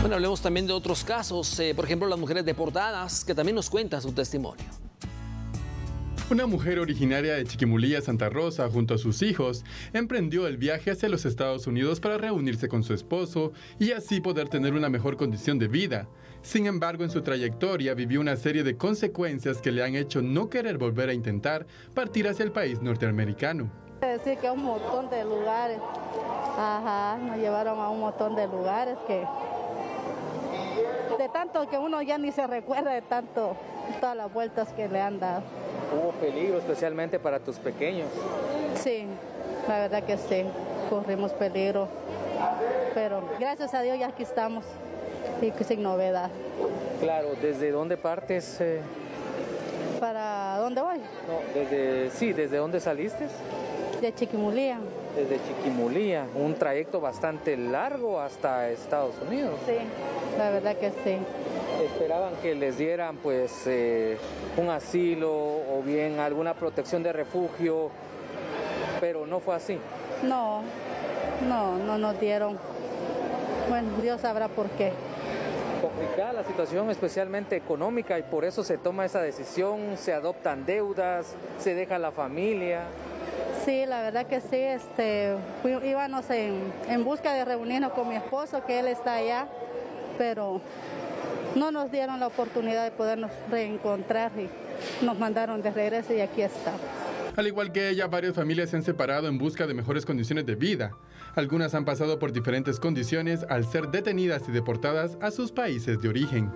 Bueno, hablemos también de otros casos, eh, por ejemplo, las mujeres deportadas, que también nos cuentan su testimonio. Una mujer originaria de Chiquimulía, Santa Rosa, junto a sus hijos, emprendió el viaje hacia los Estados Unidos para reunirse con su esposo y así poder tener una mejor condición de vida. Sin embargo, en su trayectoria vivió una serie de consecuencias que le han hecho no querer volver a intentar partir hacia el país norteamericano. Decir que un montón de lugares, ajá, nos llevaron a un montón de lugares que tanto que uno ya ni se recuerda de tanto todas las vueltas que le han dado. ¿Hubo peligro especialmente para tus pequeños? Sí, la verdad que sí, corrimos peligro, pero gracias a Dios ya aquí estamos y sin novedad. Claro, ¿desde dónde partes? Eh? ¿Para dónde voy? No, desde, sí, ¿desde dónde saliste? De Chiquimulía. Desde Chiquimulía, un trayecto bastante largo hasta Estados Unidos. Sí, la verdad que sí esperaban que les dieran pues eh, un asilo o bien alguna protección de refugio, pero no fue así. No, no, no nos dieron. Bueno, Dios sabrá por qué. Complicada la situación, especialmente económica, y por eso se toma esa decisión, se adoptan deudas, se deja la familia. Sí, la verdad que sí, este, íbamos en, en busca de reunirnos con mi esposo, que él está allá, pero no nos dieron la oportunidad de podernos reencontrar y nos mandaron de regreso y aquí estamos. Al igual que ella, varias familias se han separado en busca de mejores condiciones de vida. Algunas han pasado por diferentes condiciones al ser detenidas y deportadas a sus países de origen.